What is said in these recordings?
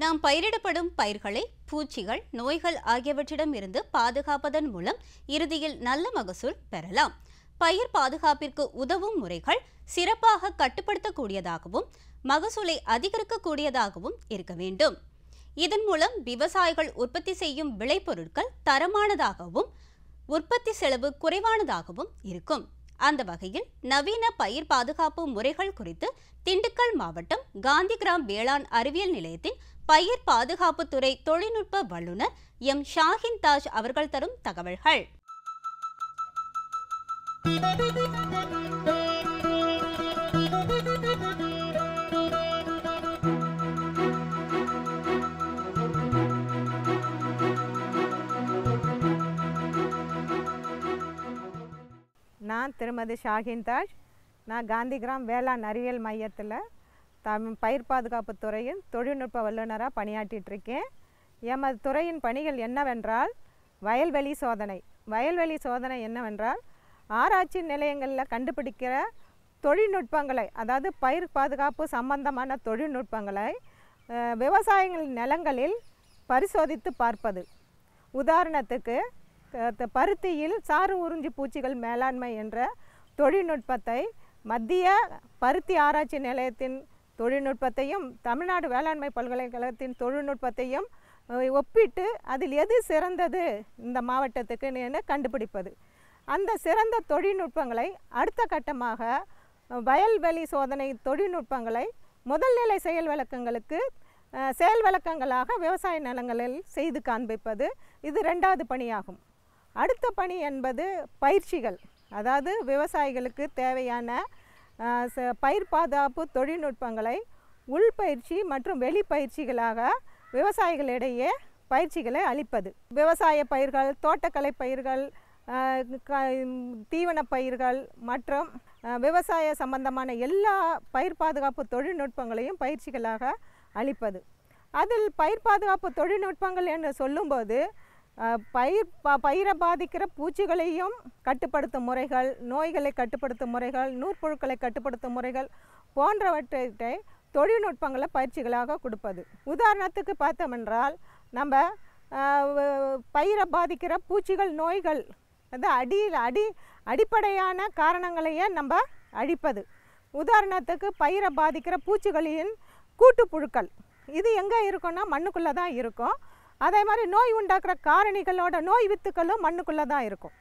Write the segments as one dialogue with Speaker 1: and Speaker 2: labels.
Speaker 1: நாம் பயிரிடப்படும் பயிர்களை பூச்சிகள் நோய்கள் ஆகியவற்றிடம் இருந்து பாதுகாப்பதன் மூலம் இறுதியில் நல்ல மகசூல் பெறலாம். பயிர் பாதுகாப்பிற்கு உதவும் முறைகள் சிறப்பாக கட்டுப்படுத்தக்கூடியதாகவும் மகசூலை அதிகரிக்கக்கூடியதாகவும் இருக்க வேண்டும். இதன் மூலம் விவசாயிகள் உற்பத்தி செய்யும் விளைபொருட்கள் தரமானதாகவும் உற்பத்தி செலவு குறைவானதாகவும் இருக்கும். அந்த வகையில் நவீன பயிர் பாதுகாப்பு முறைகள் குறித்து திண்டுக்கல் மாவட்டம் காந்திகிராம் வேளாண் அறிவியல் நிலையத்தின் பயிர் பாதுகாப்புத்துறை தொழில்நுட்ப வல்லுநர் எம். ஷாஹின் தாஜ் அவர்கள் தரும் தகவல்கள்.
Speaker 2: நான் திருமதி ஷாஹின் தாஜ். நான் காந்திகிராம் வேளாண் அறிவியல் மையத்தில் தம் பயிர் பாதுகாப்பு துறையின் தொழில்நுட்ப வல்லுநராக பணியாற்றிட்டுருக்கேன். எமது துறையின் பணிகள் என்னவென்றால் வயல்வெளி சோதனை. வயல்வெளி சோதனை என்னவென்றால் ஆராய்ச்சி நிலையங்களில் கண்டுபிடிக்கிற தொழில்நுட்பங்களை அதாவது பயிர் பாதுகாப்பு சம்பந்தமான தொழில்நுட்பங்களை விவசாயங்கள் விவசாயிகள் நிலங்களில் பரிசோதித்து பார்ப்பது. உதாரணத்துக்கு த- பருத்தியில் சாறு உறிஞ்சி பூச்சிகள் மேலாண்மை என்ற தொழில்நுட்பத்தை மத்திய பருத்தி ஆராய்ச்சி நிலையத்தின் தொழில்நுட்பத்தையும் தமிழ்நாடு வேளாண்மை பல்கலைக்கழகத்தின் தொழில்நுட்பத்தையும் ஒப்பிட்டு அதில் எது சிறந்தது இந்த மாவட்டத்துக்குன்னு கண்டுபிடிப்பது. அந்த சிறந்த தொழில்நுட்பங்களை அடுத்த கட்டமாக வயல்வெளி சோதனை தொழில்நுட்பங்களை முதல்நிலை செயல் விளக்கங்களுக்கு செயல் விளக்கங்களாக விவசாய நிலங்களில் செய்து காண்பிப்பது இது ரெண்டாவது பணியாகும். அடுத்த பணி என்பது பயிற்சிகள். அதாவது விவசாயிகளுக்கு தேவையான பயிர் பாதுகாப்பு தொழில்நுட்பங்களை உள்பயிற்சி மற்றும் வெளிப்பயிற்சிகளாக விவசாயிகளிடையே பயிற்சிகளை அளிப்பது. விவசாய பயிர்கள் தோட்டக்கலை பயிர்கள் க- தீவன பயிர்கள் மற்றும் விவசாய சம்பந்தமான எல்லா பயிர் பாதுகாப்பு தொழில்நுட்பங்களையும் பயிற்சிகளாக அளிப்பது. அதில் பயிர் பாதுகாப்பு தொழில்நுட்பங்கள் என்று சொல்லும்போது பயிர் ப பயிரை பாதிக்கிற பூச்சிகளையும் கட்டுப்படுத்தும் முறைகள் நோய்களை கட்டுப்படுத்தும் முறைகள் நூற்புழுக்களை கட்டுப்படுத்தும் முறைகள் போன்றவற்றை தொழில்நுட்பங்களை பயிற்சிகளாக கொடுப்பது. உதாரணத்துக்கு பார்த்தோமென்றால் நம்ம பயிரை பாதிக்கிற பூச்சிகள் நோய்கள் அது அடியில் அடி அடிப்படையான காரணங்களையே நம்ம அழிப்பது. உதாரணத்துக்கு பயிரை பாதிக்கிற பூச்சிகளின் கூட்டுப்புழுக்கள். இது எங்கே இருக்குன்னா மண்ணுக்குள்ளே தான் இருக்கும். அதே மாதிரி நோய் உண்டாக்குற காரணிகளோட நோய் வித்துக்களும் மண்ணுக்குள்ளே தான் இருக்கும்.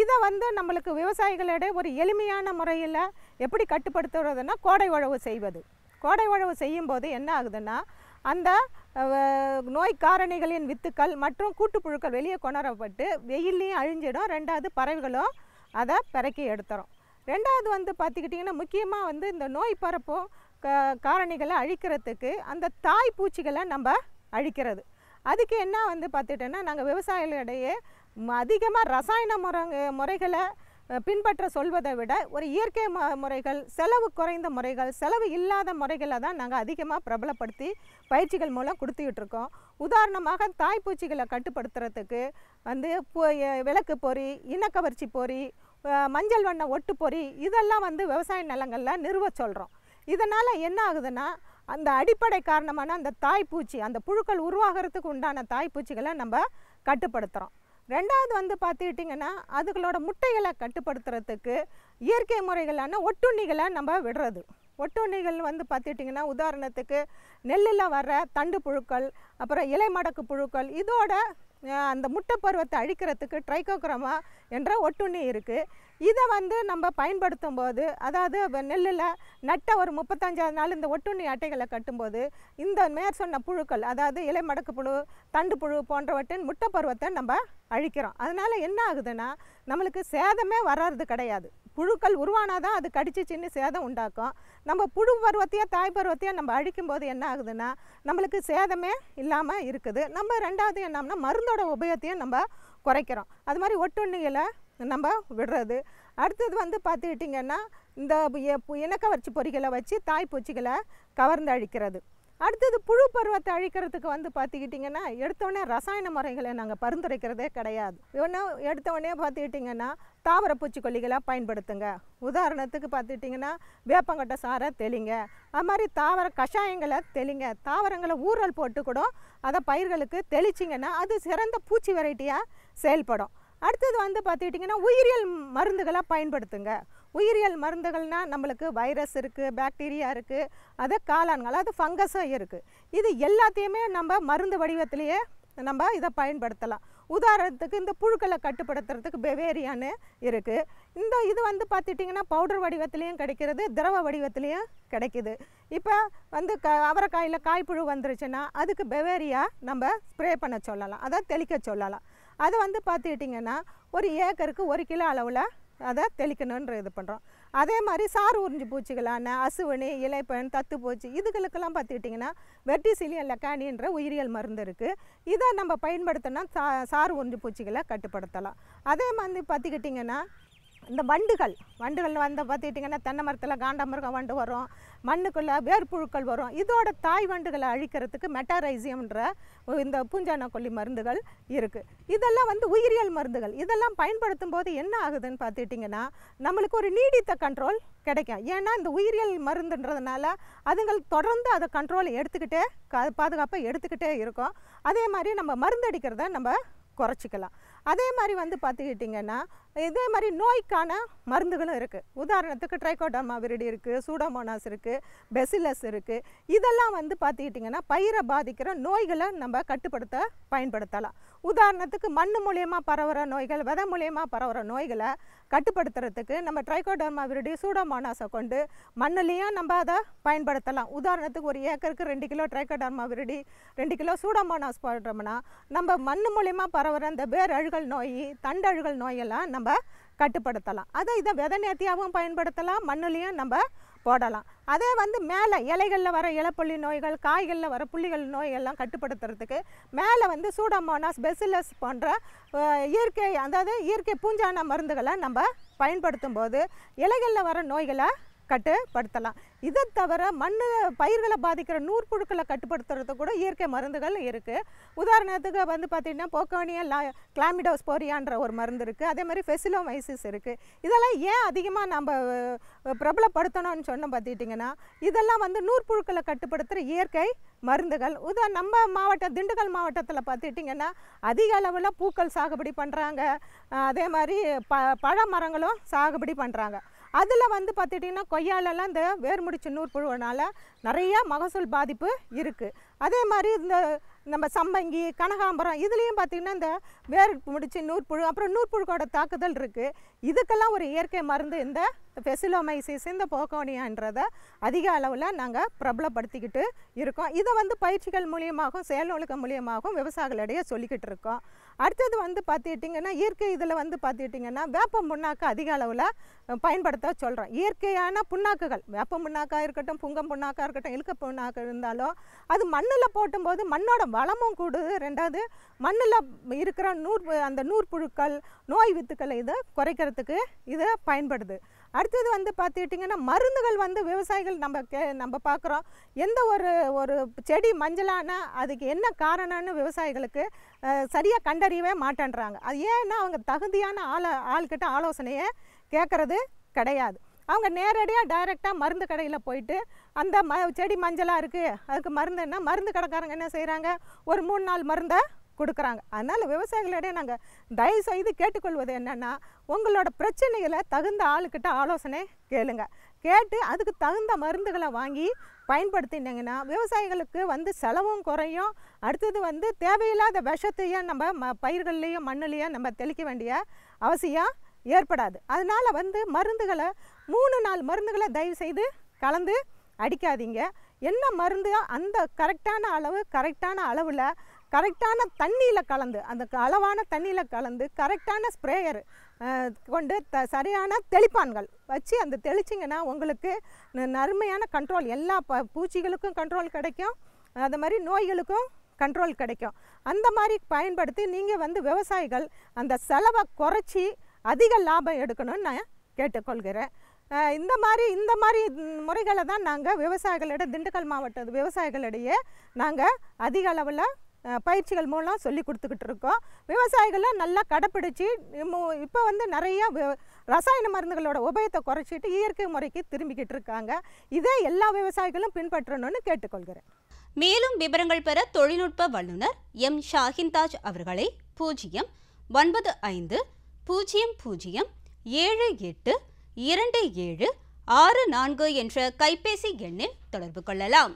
Speaker 2: இதை வந்து நம்மளுக்கு விவசாயிகளிடையே ஒரு எளிமையான முறையில் எப்படி கட்டுப்படுத்துறதுன்னா கோடை உழவு செய்வது. கோடை உழவு செய்யும்போது என்ன ஆகுதுன்னா அந்த நோய் காரணிகளின் வித்துக்கள் மற்றும் கூட்டுப்புழுக்கள் வெளியே கொணரப்பட்டு வெயில்லையும் அழிஞ்சிடும். ரெண்டாவது பறவைகளும் அதை பிறக்கி எடுத்துரும். ரெண்டாவது வந்து பார்த்துக்கிட்டிங்கன்னா முக்கியமாக வந்து இந்த நோய் பரப்பும் க காரணிகளை அழிக்கிறதுக்கு அந்த தாய் பூச்சிகளை நம்ம அழிக்கிறது. அதுக்கு என்ன வந்து பார்த்துட்டோன்னா நாங்கள் விவசாயிகளிடையே அதிகமாக ரசாயன முறை முறைகளை பின்பற்ற சொல்வதை விட ஒரு இயற்கை முறைகள் செலவு குறைந்த முறைகள் செலவு இல்லாத முறைகளை தான் நாங்கள் அதிகமாக பிரபலப்படுத்தி பயிற்சிகள் மூலம் கொடுத்துக்கிட்டு உதாரணமாக தாய்ப்பூச்சிகளை கட்டுப்படுத்துறதுக்கு வந்து பொ- விளக்கு பொறி இனக்கவர்ச்சி பொறி மஞ்சள் வண்ண ஒட்டு பொறி இதெல்லாம் வந்து விவசாய நிலங்களில் நிறுவ சொல்கிறோம் இதனால் என்ன ஆகுதுன்னா அந்த அடிப்படை காரணமான அந்த தாய்ப்பூச்சி அந்த புழுக்கள் உருவாகிறதுக்கு உண்டான தாய்ப்பூச்சிகளை நம்ம கட்டுப்படுத்துகிறோம் ரெண்டாவது வந்து பார்த்துக்கிட்டிங்கன்னா அதுகளோட முட்டைகளை கட்டுப்படுத்துறதுக்கு இயற்கை முறைகளான ஒட்டுண்ணிகளை நம்ம விடுறது. ஒட்டுண்ணிகள் வந்து பார்த்துக்கிட்டிங்கன்னா உதாரணத்துக்கு நெல்லில் வர்ற தண்டு புழுக்கள் அப்புறம் இலை மடக்கு புழுக்கள் இதோட அந்த முட்டை பருவத்தை அழிக்கிறதுக்கு ட்ரைகோக்ரமா என்ற ஒட்டுண்ணி இருக்குது இதை வந்து நம்ம பயன்படுத்தும் போது அதாவது நெல்லில் நட்ட ஒரு முப்பத்தஞ்சாவது நாள் இந்த ஒட்டுண்ணி அட்டைகளை கட்டும்போது இந்த மேற் சொன்ன புழுக்கள் அதாவது இலை மடக்கு புழு தண்டு புழு போன்றவற்றின் முட்டை பருவத்தை நம்ம அழிக்கிறோம். அதனால் என்ன ஆகுதுன்னா நம்மளுக்கு சேதமே வர்றது கிடையாது. புழுக்கள் உருவானாதான் அது கடிச்சு சின்ன சேதம் உண்டாக்கும். நம்ம புழு பருவத்தையோ தாய் பருவத்தையோ நம்ம அழிக்கும்போது என்ன ஆகுதுன்னா நம்மளுக்கு சேதமே இல்லாமல் இருக்குது. நம்ம ரெண்டாவது என்னம்னா மருந்தோட உபயோகத்தையும் நம்ம குறைக்கிறோம். அது மாதிரி ஒட்டுண்ணிகளை நம்ம விடுறது. அடுத்தது வந்து பார்த்துக்கிட்டிங்கன்னா இந்த எ- இனக்கவர்ச்சி பொறிகளை வச்சு தாய் பூச்சிகளை கவர்ந்து அழிக்கிறது அடுத்தது புழு பருவத்தை அழிக்கிறதுக்கு வந்து பார்த்துக்கிட்டிங்கன்னா எடுத்தோடனே ரசாயன முறைகளை நாங்கள் பரிந்துரைக்கிறதே கிடையாது. இன்னும் எடுத்தோடனே பார்த்துக்கிட்டிங்கன்னா தாவர பூச்சிக்கொல்லிகளை பயன்படுத்துங்க. உதாரணத்துக்கு பார்த்துக்கிட்டிங்கன்னா வேப்பங்கொட்டை சாறை தெளிங்க. அது மாதிரி தாவர கஷாயங்களை தெளிங்க. தாவரங்களை ஊறல் போட்டு கூட அதை பயிர்களுக்கு தெளிச்சிங்கன்னா அது சிறந்த பூச்சி வெரைட்டியாக செயல்படும். அடுத்தது வந்து பார்த்துக்கிட்டிங்கன்னா உயிரியல் மருந்துகளை பயன்படுத்துங்க. உயிரியல் மருந்துகள்னால் நம்மளுக்கு வைரஸ் இருக்குது பாக்டீரியா இருக்குது அது காளான்கள் அது ஃபங்கஸும் இருக்குது இது எல்லாத்தையுமே நம்ம மருந்து வடிவத்திலேயே நம்ம இதை பயன்படுத்தலாம். உதாரணத்துக்கு இந்த புழுக்களை கட்டுப்படுத்துறதுக்கு பெவேரியான்னு இருக்குது இந்த இது வந்து பார்த்துட்டிங்கன்னா பவுடர் வடிவத்துலேயும் கிடைக்கிறது திரவ வடிவத்துலேயும் கிடைக்கிது. இப்போ வந்து க அவரைக்காயில் காய்ப்புழு வந்துருச்சுன்னா அதுக்கு பெவேரியா நம்ம ஸ்ப்ரே பண்ண சொல்லலாம். அதை தெளிக்க சொல்லலாம். அதை வந்து பார்த்துக்கிட்டிங்கன்னா ஒரு ஏக்கருக்கு ஒரு கிலோ அளவில் அதை தெளிக்கணுன்ற இது பண்ணுறோம் அதே மாதிரி சாறு உறிஞ்சு பூச்சிகளான அசுவனி இலைப்பன் தத்து பூச்சி இதுகளுக்கெல்லாம் பார்த்துக்கிட்டிங்கன்னா வெர்டிசிலியன் லக்கானின்ற உயிரியல் மருந்து இருக்குது இதை நம்ம பயன்படுத்தினா சா சாறு உறிஞ்சு பூச்சிகளை கட்டுப்படுத்தலாம். அதே மாதிரி பார்த்துக்கிட்டிங்கன்னா இந்த வண்டுகள் வண்டுகள் வந்து பார்த்துக்கிட்டிங்கன்னா தென்னை மரத்தில் காண்டாமிருகம் வண்டு வரும். மண்ணுக்குள்ளே வேர்ப்புழுக்கள் வரும். இதோட தாய் வண்டுகளை அழிக்கிறதுக்கு மெட்டாரைசியம்ன்ற இந்த பூஞ்சான கொல்லி மருந்துகள் இருக்குது இதெல்லாம் வந்து உயிரியல் மருந்துகள். இதெல்லாம் பயன்படுத்தும் போது என்ன ஆகுதுன்னு பார்த்துக்கிட்டிங்கன்னா நம்மளுக்கு ஒரு நீடித்த கண்ட்ரோல் கிடைக்கும். ஏன்னா இந்த உயிரியல் மருந்துன்றதுனால அதுங்கள் தொடர்ந்து அதை கண்ட்ரோல் எடுத்துக்கிட்டே க பாதுகாப்பை எடுத்துக்கிட்டே இருக்கும். அதே மாதிரி நம்ம மருந்தடிக்கிறத நம்ம குறைச்சிக்கலாம். அதே மாதிரி வந்து பார்த்துக்கிட்டிங்கன்னா இதே மாதிரி நோய்க்கான மருந்துகளும் இருக்குது உதாரணத்துக்கு ட்ரைகோடர்மா விரடி இருக்குது சூடோமோனாஸ் இருக்குது பெசிலஸ் இருக்குது இதெல்லாம் வந்து பார்த்துக்கிட்டிங்கன்னா பயிரை பாதிக்கிற நோய்களை நம்ம கட்டுப்படுத்த பயன்படுத்தலாம். உதாரணத்துக்கு மண் மூலியமாக பரவுகிற நோய்கள் விதை மூலியமாக பரவுகிற நோய்களை கட்டுப்படுத்துறதுக்கு நம்ம ட்ரைகோடர்மா விரிடி சூடோமோனாஸை கொண்டு மண்ணுலேயும் நம்ம அதை பயன்படுத்தலாம். உதாரணத்துக்கு ஒரு ஏக்கருக்கு ரெண்டு கிலோ ட்ரைகோடர்மா விருடி ரெண்டு கிலோ சூடோமானாஸ் போடுறோம்னா நம்ம மண் மூலியமாக பரவுகிற இந்த வேர் அழுகல் நோய் தண்டழுகல் நோயெல்லாம் நம்ம கட்டுப்படுத்தலாம். அதை இதை விதை நேர்த்தியாகவும் பயன்படுத்தலாம். மண்ணுலேயும் நம்ம போடலாம். அதே வந்து மேலே இலைகளில் வர இலப்புள்ளி நோய்கள் காய்களில் வர புள்ளிகள் நோய்கள்லாம் கட்டுப்படுத்துறதுக்கு மேலே வந்து சூடமோனாஸ் பெசிலஸ் போன்ற இயற்கை அதாவது இயற்கை பூஞ்சான மருந்துகளை நம்ம பயன்படுத்தும் போது இலைகளில் வர நோய்களை கட்டுப்படுத்தலாம். இதை தவிர மண் பயிர்களை பாதிக்கிற நூற்புழுக்களை கட்டுப்படுத்துறது கூட இயற்கை மருந்துகள் இருக்குது உதாரணத்துக்கு வந்து பார்த்திங்கன்னா போக்கோனியா லா கிளாமிடோஸ்போரியான்ற ஒரு மருந்து இருக்குது அதே மாதிரி ஃபெசிலோமைசிஸ் இருக்குது இதெல்லாம் ஏன் அதிகமாக நம்ம பிரபலப்படுத்தணும்னு சொன்ன பார்த்துக்கிட்டிங்கன்னா இதெல்லாம் வந்து நூற்புழுக்களை கட்டுப்படுத்துகிற இயற்கை மருந்துகள். உதா நம்ம மாவட்டம் திண்டுக்கல் மாவட்டத்தில் பார்த்துக்கிட்டிங்கன்னா அதிக அளவில் பூக்கள் சாகுபடி பண்ணுறாங்க அதே மாதிரி ப பழ மரங்களும் சாகுபடி பண்ணுறாங்க அதில் வந்து பார்த்துட்டிங்கன்னா கொய்யாலெல்லாம் இந்த வேர்முடிச்சு நூற்புழுவனால் நிறையா மகசூல் பாதிப்பு இருக்குது அதே மாதிரி இந்த நம்ம சம்பங்கி கனகாம்பரம் இதுலேயும் பார்த்திங்கன்னா இந்த வேர் முடிச்சு நூற்புழு அப்புறம் நூற்புழுக்கோட தாக்குதல் இருக்குது இதுக்கெல்லாம் ஒரு இயற்கை மருந்து இந்த ஃபெசிலோமைசிஸ் இந்த போக்கோனியான்றதை அதிக அளவில் நாங்கள் பிரபலப்படுத்திக்கிட்டு இருக்கோம். இதை வந்து பயிற்சிகள் மூலியமாகவும் செயல்நுழுக்கம் மூலியமாகவும் விவசாயிகளிடையே சொல்லிக்கிட்டு இருக்கோம். அடுத்தது வந்து பார்த்துக்கிட்டிங்கன்னா இயற்கை இதில் வந்து பார்த்துக்கிட்டிங்கன்னா வேப்ப புண்ணாக்கு அதிக அளவில் பயன்படுத்த சொல்கிறோம் இயற்கையான புண்ணாக்குகள் வேப்ப புண்ணாக்காக இருக்கட்டும் புங்கம் புண்ணாக்காக இருக்கட்டும் இழுக்க புண்ணாக்கு இருந்தாலும் அது மண்ணில் போட்டும்போது மண்ணோட வளமும் கூடுது ரெண்டாவது மண்ணில் இருக்கிற நூற் அந்த நூற்புழுக்கள் நோய் வித்துக்களை இதை குறைக்கிறதுக்கு இது பயன்படுது. அடுத்தது வந்து பார்த்துக்கிட்டிங்கன்னா மருந்துகள் வந்து விவசாயிகள் நம்ம கே நம்ம பார்க்குறோம். எந்த ஒரு ஒரு செடி மஞ்சளானா அதுக்கு என்ன காரணம்னு விவசாயிகளுக்கு சரியாக கண்டறியவே மாட்டேன்றாங்க. அது ஏன்னா அவங்க தகுதியான ஆளை ஆள்கிட்ட ஆலோசனையை கேட்குறது கிடையாது. அவங்க நேரடியாக டைரெக்டாக மருந்து கடையில் போயிட்டு அந்த ம செடி மஞ்சளாக இருக்குது அதுக்கு மருந்து என்ன மருந்து கடைக்காரங்க என்ன செய்கிறாங்க ஒரு மூணு நாள் மருந்தை கொடுக்குறாங்க. அதனால் விவசாயிகளிடையே நாங்கள் தயவு செய்து கேட்டுக்கொள்வது என்னென்னா உங்களோட பிரச்சனைகளை தகுந்த ஆளுக்கிட்ட ஆலோசனை கேளுங்க. கேட்டு அதுக்கு தகுந்த மருந்துகளை வாங்கி பயன்படுத்தினீங்கன்னா விவசாயிகளுக்கு வந்து செலவும் குறையும். அடுத்தது வந்து தேவையில்லாத விஷத்தையும் நம்ம ம பயிர்கள்லேயும் மண்ணுலேயும் நம்ம தெளிக்க வேண்டிய அவசியம் ஏற்படாது. அதனால் வந்து மருந்துகளை மூணு நாலு மருந்துகளை தயவு செய்து கலந்து அடிக்காதீங்க. என்ன மருந்து அந்த கரெக்டான அளவு கரெக்டான அளவில் கரெக்டான தண்ணியில் கலந்து அந்த அளவான தண்ணியில் கலந்து கரெக்டான ஸ்ப்ரேயர் கொண்டு த சரியான தெளிப்பான்கள் வச்சு அந்த தெளிச்சிங்கன்னா உங்களுக்கு நறுமையான கண்ட்ரோல் எல்லா ப பூச்சிகளுக்கும் கண்ட்ரோல் கிடைக்கும். அது மாதிரி நோய்களுக்கும் கண்ட்ரோல் கிடைக்கும். அந்த மாதிரி பயன்படுத்தி நீங்கள் வந்து விவசாயிகள் அந்த செலவை குறைச்சி அதிக லாபம் எடுக்கணும்னு நான் கேட்டுக்கொள்கிறேன். இந்த மாதிரி இந்த மாதிரி முறைகளை தான் நாங்கள் விவசாயிகளிட திண்டுக்கல் மாவட்ட விவசாயிகளிடையே நாங்கள் அதிக அளவில் பயிற்சிகள் மூலம் சொல்லி கொடுத்துக்கிட்டு இருக்கோம். விவசாயிகளும் நல்லா கடைப்பிடிச்சி இப்போ வந்து நிறைய ரசாயன மருந்துகளோட உபயத்தை குறைச்சிட்டு இயற்கை முறைக்கு திரும்பிக்கிட்டு இருக்காங்க. இதை எல்லா விவசாயிகளும் பின்பற்றணும்னு கேட்டுக்கொள்கிறேன்.
Speaker 1: மேலும் விவரங்கள் பெற தொழில்நுட்ப வல்லுநர் எம். ஷாஹின்தாஜ் அவர்களை பூஜ்ஜியம் ஒன்பது ஐந்து பூஜ்ஜியம் பூஜ்ஜியம் ஏழு எட்டு இரண்டு ஏழு ஆறு நான்கு என்ற கைபேசி எண்ணில் தொடர்பு கொள்ளலாம்.